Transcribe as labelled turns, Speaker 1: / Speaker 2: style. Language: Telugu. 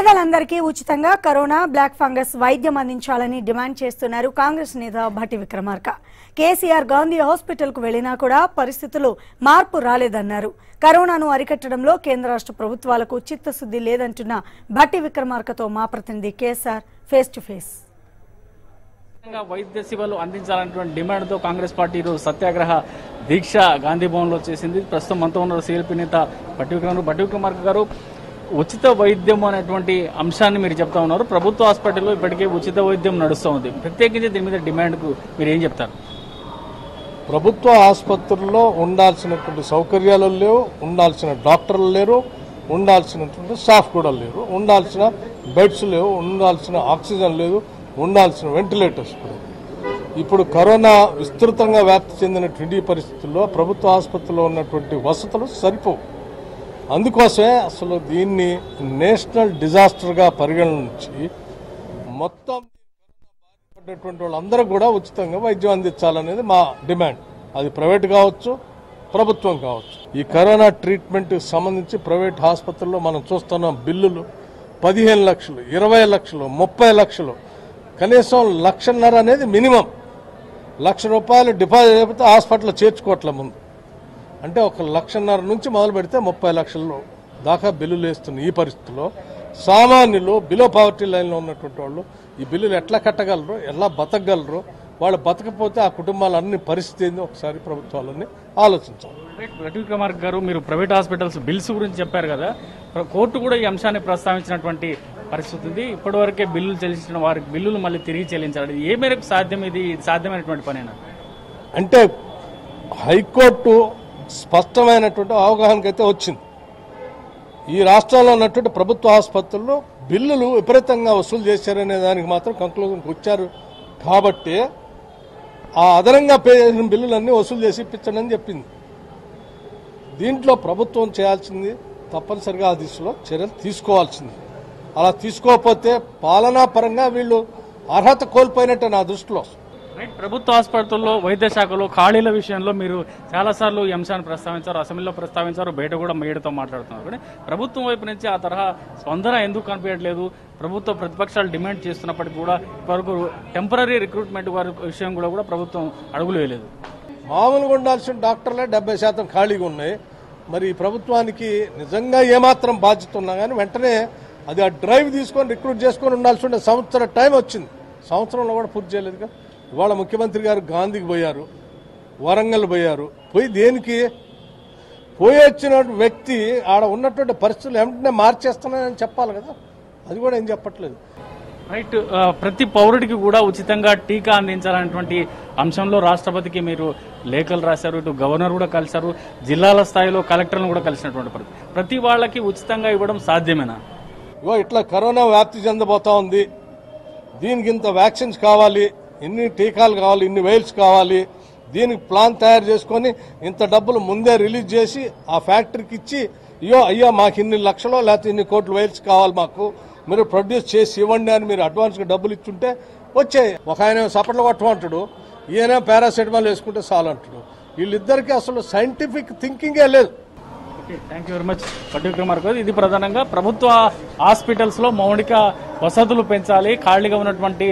Speaker 1: పేదలందరికీ ఉచితంగా కరోనా బ్లాక్ ఫంగస్ వైద్యం అందించాలని డిమాండ్ చేస్తున్నారు కాంగ్రెస్ నేత భట్టి విక్రమార్క. కేసీఆర్ గాంధీ హాస్పిటల్కు వెళ్ళినా కూడా పరిస్థితులు మార్పు రాలేదన్నారు. కరోనాను అరికట్టడంలో కేంద్ర రాష్ట్ర ప్రభుత్వాలకు చిత్తశుద్ధి లేదంటున్న భట్టి విక్రమార్కతో మా ప్రతినిధి కేసీఆర్ ఫేస్ టు ఫేస్.
Speaker 2: వైద్య సేవలు అందించాలనేటువంటి డిమాండ్తో కాంగ్రెస్ పార్టీ ఈరోజు సత్యాగ్రహ దీక్ష గాంధీ భవన్లో చేసింది. ప్రస్తుతం మనతో ఉన్న సిఎల్పి నేత భట్టి విక్రమ భట్టి విక్రమార్క గారు ఉచిత వైద్యం అనేటువంటి అంశాన్ని మీరు చెప్తా ఉన్నారు. ప్రభుత్వ హాస్పిటల్లో ఇప్పటికే ఉచిత వైద్యం నడుస్తూ ఉంది ప్రత్యేకించి దీని మీద డిమాండ్కు మీరు ఏం చెప్తారు?
Speaker 3: ప్రభుత్వ ఆసుపత్రుల్లో ఉండాల్సినటువంటి సౌకర్యాలు లేవు ఉండాల్సిన డాక్టర్లు లేరు ఉండాల్సినటువంటి స్టాఫ్ కూడా లేరు ఉండాల్సిన బెడ్స్ లేవు ఉండాల్సిన ఆక్సిజన్ లేదు ఉండాల్సిన వెంటిలేటర్స్ కూడా ఇప్పుడు కరోనా విస్తృతంగా వ్యాప్తి చెందినటువంటి పరిస్థితుల్లో ప్రభుత్వ ఆసుపత్రిలో ఉన్నటువంటి వసతులు సరిపోవు. అందుకోసమే అసలు దీన్ని నేషనల్ డిజాస్టర్గా పరిగణించి మొత్తం పడ్డటువంటి వాళ్ళందరూ కూడా ఉచితంగా వైద్యం అందించాలనేది మా డిమాండ్. అది ప్రైవేట్ కావచ్చు ప్రభుత్వం కావచ్చు. ఈ కరోనా ట్రీట్మెంట్ సంబంధించి ప్రైవేట్ ఆసుపత్రుల్లో మనం చూస్తున్నాం బిల్లులు. పదిహేను లక్షలు ఇరవై లక్షలు ముప్పై లక్షలు. కనీసం లక్షన్నర అనేది మినిమం. లక్ష రూపాయలు డిపాజిట్ అయిపోతే హాస్పిటల్లో చేర్చుకోవట్లే ముందు. అంటే ఒక లక్షన్నర నుంచి మొదలు పెడితే ముప్పై లక్షలు దాకా బిల్లులు వేస్తున్న ఈ పరిస్థితిలో సామాన్యులు బిలో పావర్టీ లైన్లో ఉన్నటువంటి వాళ్ళు ఈ బిల్లులు ఎట్లా కట్టగలరు ఎలా బతకగలరు వాళ్ళు బతకపోతే ఆ కుటుంబాలన్నీ పరిస్థితి ఏందో ఒకసారి ప్రభుత్వాలన్నీ ఆలోచించాలి.
Speaker 2: భట్టి విక్రమార్క గారు మీరు ప్రైవేట్ హాస్పిటల్స్ బిల్స్ గురించి చెప్పారు కదా కోర్టు కూడా ఈ అంశాన్ని ప్రస్తావించినటువంటి పరిస్థితి ఉంది. ఇప్పటివరకే బిల్లులు చెల్లించిన వారికి బిల్లులు మళ్ళీ తిరిగి చెల్లించాలి. ఏ మేరకు సాధ్యం ఇది సాధ్యమైనటువంటి పనేనా?
Speaker 3: అంటే హైకోర్టు స్పష్టమైనటువంటి అవగాహనకైతే వచ్చింది. ఈ రాష్ట్రంలో ఉన్నటువంటి ప్రభుత్వ ఆసుపత్రుల్లో బిల్లులు విపరీతంగా వసూలు చేశారనే దానికి మాత్రం కంక్లూజన్కి వచ్చారు. కాబట్టి ఆ అదనంగా పే చేసిన బిల్లులన్నీ వసూలు చేసి ఇప్పించండి అని చెప్పింది. దీంట్లో ప్రభుత్వం చేయాల్సింది తప్పనిసరిగా ఆ దిశలో చర్యలు తీసుకోవాల్సింది. అలా తీసుకోకపోతే పాలనా పరంగా వీళ్ళు అర్హత కోల్పోయినట్టే నా దృష్టిలో.
Speaker 2: ప్రభుత్వ ఆసుపత్రుల్లో వైద్య శాఖలో ఖాళీల విషయంలో మీరు చాలాసార్లు ఈ అంశాన్ని ప్రస్తావించారు అసెంబ్లీలో ప్రస్తావించారు బయట కూడా మీడియాతో మాట్లాడుతున్నారు. కానీ ప్రభుత్వం వైపు నుంచి ఆ తరహా స్పందన ఎందుకు కనిపించట్లేదు? ప్రభుత్వ ప్రతిపక్షాలు డిమాండ్ చేస్తున్నప్పటికీ కూడా ఇప్పటివరకు టెంపరీ రిక్రూట్మెంట్ వారి విషయం కూడా కూడా ప్రభుత్వం అడుగులు వేయలేదు.
Speaker 3: మామూలుగా ఉండాల్సిన డాక్టర్లే డెబ్బై శాతం ఖాళీగా ఉన్నాయి. మరి ప్రభుత్వానికి నిజంగా ఏమాత్రం బాధ్యత ఉన్నా కానీ వెంటనే అది ఆ డ్రైవ్ తీసుకొని రిక్రూట్ చేసుకొని ఉండాల్సి ఉండే సంవత్సరం టైం వచ్చింది. సంవత్సరంలో కూడా పూర్తి చేయలేదుగా. ఇవాళ ముఖ్యమంత్రి గారు గాంధీకి పోయారు వరంగల్ పోయారు. పోయి దేనికి? పోయి వచ్చిన వ్యక్తి ఆడ ఉన్నటువంటి పరిస్థితులు వెంటనే మార్చేస్తున్నానని చెప్పాలి కదా. అది కూడా ఏం చెప్పట్లేదు.
Speaker 2: రైట్ ప్రతి పౌరుడికి కూడా ఉచితంగా టీకా అందించాలనేటువంటి అంశంలో రాష్ట్రపతికి మీరు లేఖలు రాశారు ఇటు గవర్నర్ కూడా కలిశారు జిల్లాల స్థాయిలో కలెక్టర్లను కూడా కలిసినటువంటి పరిస్థితి. ప్రతి వాళ్ళకి ఉచితంగా ఇవ్వడం సాధ్యమేనా?
Speaker 3: ఇగో ఇట్లా కరోనా వ్యాప్తి చెందబోతా ఉంది. దీనికి ఇంత వ్యాక్సిన్స్ కావాలి. ఇన్ని టీకాలు కావాలి ఇన్ని వెయిల్స్ కావాలి దీనికి ప్లాన్ తయారు చేసుకొని ఇంత డబ్బులు ముందే రిలీజ్ చేసి ఆ ఫ్యాక్టరీకి ఇచ్చి అయ్యో అయ్యా మాకు ఇన్ని లక్షలో లేకపోతే ఇన్ని కోట్ల వెయిల్స్ కావాలి మాకు మీరు ప్రొడ్యూస్ చేసి ఇవ్వండి అని మీరు అడ్వాన్స్గా డబ్బులు ఇచ్చుంటే వచ్చాయి ఒక ఆయన సపట్లు కొట్టమంటాడు ఈయన పారాసెటమాల్ వేసుకుంటే చాలు అంటాడు వీళ్ళిద్దరికీ అసలు సైంటిఫిక్ థింకింగే లేదు
Speaker 2: థ్యాంక్ యూ వెరీ మచ్ పట్టు కుమార్ గారు. ఇది ప్రధానంగా ప్రభుత్వ హాస్పిటల్స్లో మౌలిక వసతులు పెంచాలి ఖాళీగా ఉన్నటువంటి